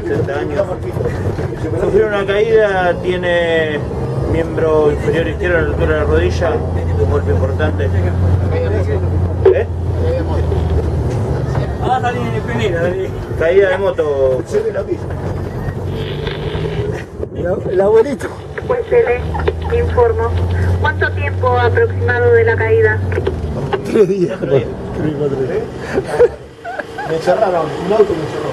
70 años. Sufrió una caída, tiene miembro inferior izquierdo a la altura de la rodilla, un golpe importante. ¿Eh? Ah. Caída de moto. El abuelito. Pues tele, informo. ¿Cuánto tiempo aproximado de la caída? Tres días. Tres, días. Me encerraron, un auto me encerró.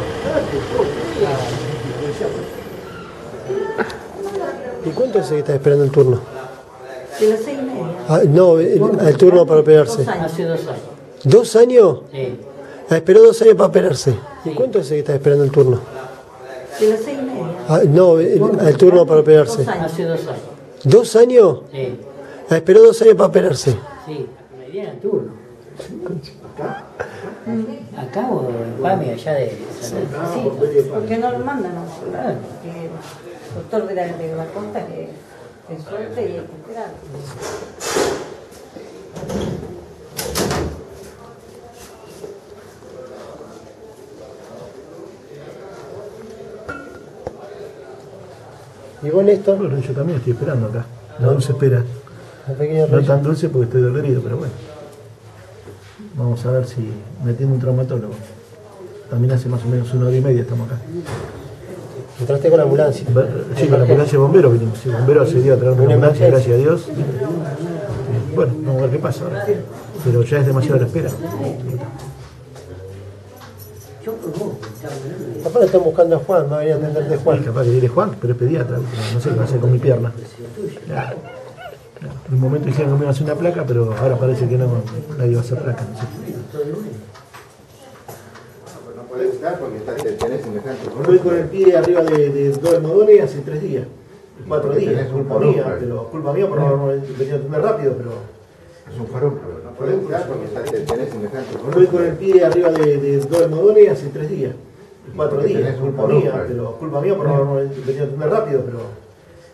¿Y cuánto hace que está esperando el turno? De las seis y media. Ah, no, el, el turno para operarse. Hace dos años. ¿Dos años? Sí. Ah, esperó dos años para operarse. ¿Y cuánto hace que está esperando el turno? De las seis y media. Ah, no, el, el turno para operarse. Hace dos años. ¿Dos años? Sí. Ah, esperó dos años para operarse. Sí. Me dieron turno. Acá o en Pami, allá de Santa Sí, porque no lo mandan a otro lado, porque el doctor de la, de la costa que que suelte y hay que esperar. ¿Y vos, Néstor? Bueno, yo también estoy esperando acá. La dulce espera. No tan dulce porque estoy dolorido, pero bueno. Vamos a ver si me atiende un traumatólogo. También hace más o menos una hora y media estamos acá. Entraste con la ambulancia. Sí, con la ambulancia de bomberos vinimos. El bombero accedió a traerme una ambulancia, gracias a Dios. Eh, Bueno, vamos a ver qué pasa ahora. Pero ya es demasiada la espera. Le están buscando a Juan, va a venir a atenderte Juan, Juan. capaz que diré Juan, pero es pediatra. No sé qué va a hacer con mi pierna. Claro. En un momento dijeron que me iba a hacer una placa, pero ahora parece que no, nadie va a hacer placa. No sé. Estoy con el pie arriba de, de dos almohadones hace tres días, cuatro días, un culpa mía, pero culpa mía por no haber venido a atender rápido, pero Es un farol, pero no puedes estar porque tenés semejante estoy con el pie arriba de, de dos almohadones hace tres días, cuatro días, un culpa mía, pero culpa mía por no haber venido a atender rápido, pero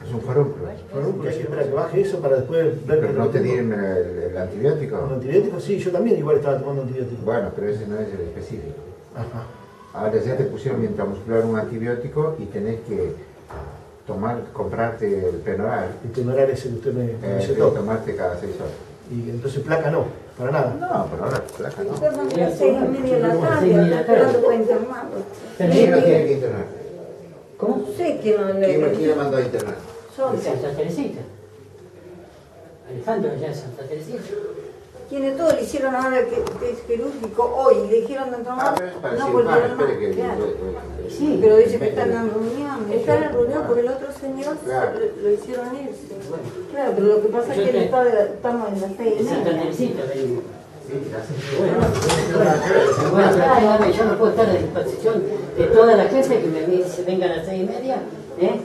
Es un farol, pero, bueno, que hay que esperar a que baje eso para después ver pero que no te dieron el, el antibiótico. ¿Con antibióticos? Sí, yo también igual estaba tomando antibióticos. Bueno, pero ese no es el específico. Ajá. Ahora ya te pusieron intramuscular un antibiótico y tenés que tomar, comprarte el penoral, El temoral ese que usted me, me eh, recetó. tomarte cada seis horas. Y entonces placa no, para nada. No, pero ahora placa no. Perdón, las seis y media de la tarde, tarde. esperando para internarlo. ¿Quién lo tiene que internar? ¿Cómo? No sé quién lo ¿Quién, le lo mandó a internar? Son. De Santa Teresita. Alejandro allá de Santa Teresita. Tiene todo, le hicieron ahora que, que es quirúrgico hoy, le dijeron de Ah, pero no volvieron más. que... Claro. eh, Sí, pero dice que están en reunión. Están en reunión porque el otro señor Claro. lo, lo hicieron irse. Claro, pero lo que pasa es que él está de- estamos en las seis y De Santa media. Teresita venimos. Bueno, bueno, yo no puedo estar a disposición de toda la gente que me dice vengan a las seis y media. ¿eh?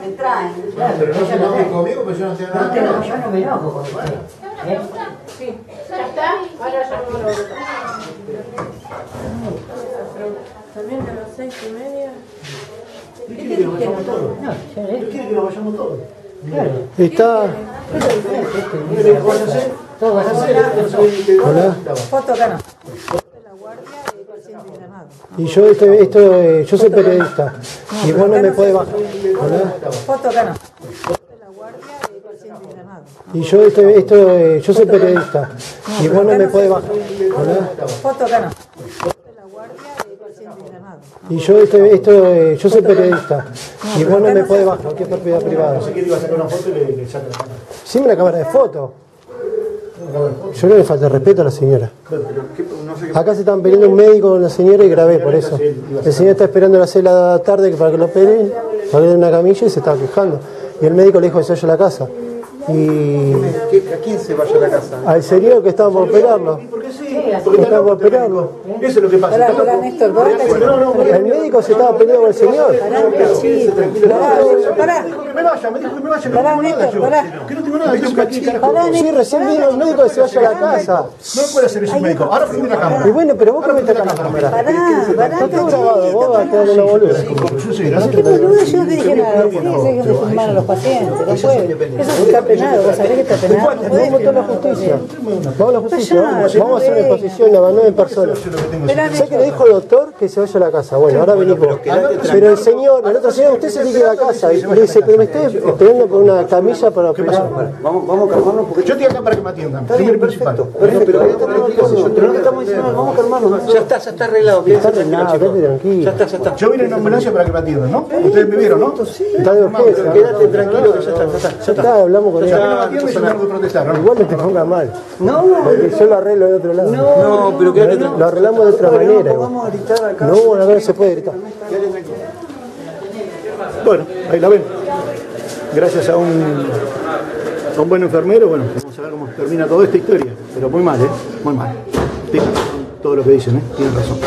Me traen. Claro, Pero no se no enoje sé. conmigo, pues yo no tengo No, nada no, yo no me enojo con usted. ¿eh? ¿Ya está? Ahora ya no lo También a las seis y media. ¿Y quiere que nos vayamos todos? No, yo, ¿No ¿eh? quiere que nos vayamos todos? Claro. Está. ¿Qué vas a hacer? Todo va a ¿Vas a ser. hacer? No sabés ni qué- Hola. Foto acá no. La guardia y yo, este, esto, eh, yo soy periodista. Y vos no me podés bajar. Foto acá no. Y yo, este, esto, eh, yo soy periodista. Y vos no me podés bajar. Foto acá no. Y yo, este, esto, eh, yo soy periodista. Y vos no me podés bajar, que es propiedad privada. No sé quién iba a sacar una foto y le, le saca la cámara. Sí, una cámara de foto. Yo no le falta respeto a la señora. Pero, ¿qué- no sé qué- Acá se estaban peleando un médico con la señora y grabé por eso. El señor está esperando a las 6 de la tarde para que lo operen, para que le den una camilla y se estaba quejando. Y el médico le dijo que se vaya a la casa. Y ¿Qué- ¿A quién se vaya a la casa? al señor que estaba por operarlo. ¿Por qué sí? Porque Estaba por operarlo. Eso es lo que pasa. Pará, pará. Néstor, El médico se estaba peleando con el señor. Pará. Me dijo que me vaya, me dijo que me vaya, Pará, Néstor, yo. pará. Que no tengo nada, yo soy aquí, carajo. Pará, Sí, Néstor, recién pará. vino el médico que se vaya a la casa. No puede hacer eso un médico. Ahora prende la cámara. Y bueno, pero vos metés la cámara. Pará, pará, Está todo grabado, vos vas a quedar una boluda. Yo ¿Qué boludo? Yo no te dije nada. Sí, sé que se filmaron los pacientes, no puede. Eso peleando. Penado, vos sabés que está penado. Vamos a la justicia. Vamos a la justicia. Vaya, Vamos, vamos a hacer una exposición, la abandono en persona. Sé que le dijo el doctor que se vaya a la casa. Bueno, ahora venís vos. Pero el señor, el otro señor, usted se tiene que ir a la casa. Y le dice, pero me estoy esperando por una camilla para operar. Vamos, vamos a calmarnos porque Yo estoy acá para que me atiendan. Y principal. Perfecto, pero estamos diciendo, vamos a calmarnos. Ya está, ya está arreglado. Está arreglado, quédate tranquilo. Ya está, ya está. Yo vine en ambulancia para que me atiendan, ¿no? Ustedes me vieron, ¿no? Está de urgencia. Quédate tranquilo que ya está, ya está. Ya está, hablamos con que no que ¿no? Igual no te ponga mal. No, Porque yo lo arreglo de otro lado. no, pero quédate tranquilo. Lo arreglamos de otra manera. igual. Vamos a gritar acá. No, no se puede gritar. Bueno, ahí la ven. Gracias a un, a un buen enfermero, bueno, vamos a ver cómo termina toda esta historia. Pero muy mal, ¿eh? Muy mal. Razón todo lo que dicen, ¿eh? Tienen razón.